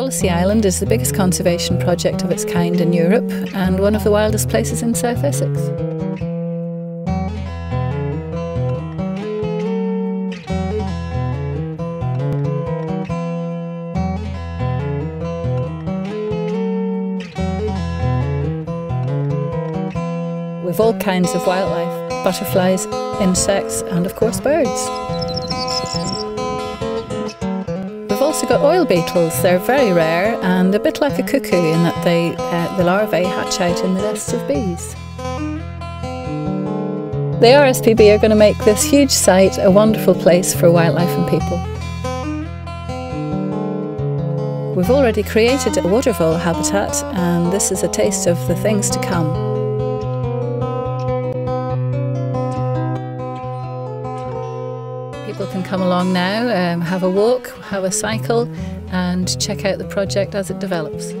Wallasea Island is the biggest conservation project of its kind in Europe and one of the wildest places in South Essex. We've all kinds of wildlife butterflies, insects, and of course birds. We've also got oil beetles. They're very rare and a bit like a cuckoo in that they, uh, the larvae hatch out in the nests of bees. The RSPB are going to make this huge site a wonderful place for wildlife and people. We've already created a watervole habitat and this is a taste of the things to come. People can come along now, um, have a walk, have a cycle, and check out the project as it develops.